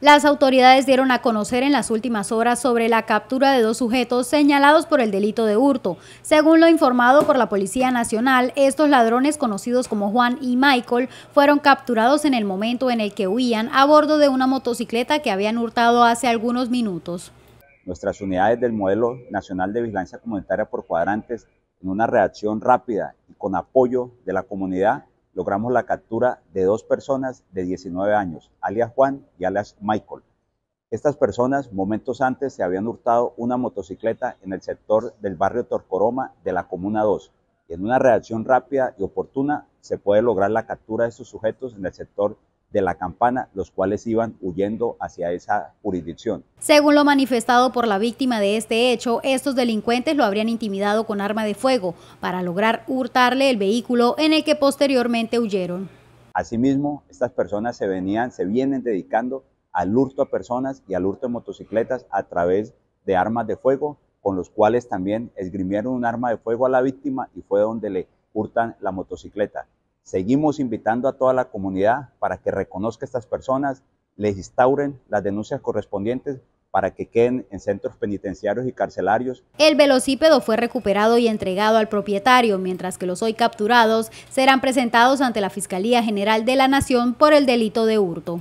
Las autoridades dieron a conocer en las últimas horas sobre la captura de dos sujetos señalados por el delito de hurto. Según lo informado por la Policía Nacional, estos ladrones conocidos como Juan y Michael fueron capturados en el momento en el que huían a bordo de una motocicleta que habían hurtado hace algunos minutos. Nuestras unidades del Modelo Nacional de Vigilancia Comunitaria por Cuadrantes, en una reacción rápida y con apoyo de la comunidad, logramos la captura de dos personas de 19 años, alias Juan y alias Michael. Estas personas momentos antes se habían hurtado una motocicleta en el sector del barrio Torcoroma de la Comuna 2 y en una reacción rápida y oportuna se puede lograr la captura de estos sujetos en el sector de la campana, los cuales iban huyendo hacia esa jurisdicción. Según lo manifestado por la víctima de este hecho, estos delincuentes lo habrían intimidado con arma de fuego para lograr hurtarle el vehículo en el que posteriormente huyeron. Asimismo, estas personas se venían, se vienen dedicando al hurto a personas y al hurto de motocicletas a través de armas de fuego, con los cuales también esgrimieron un arma de fuego a la víctima y fue donde le hurtan la motocicleta. Seguimos invitando a toda la comunidad para que reconozca a estas personas, les instauren las denuncias correspondientes para que queden en centros penitenciarios y carcelarios. El velocípedo fue recuperado y entregado al propietario, mientras que los hoy capturados serán presentados ante la Fiscalía General de la Nación por el delito de hurto.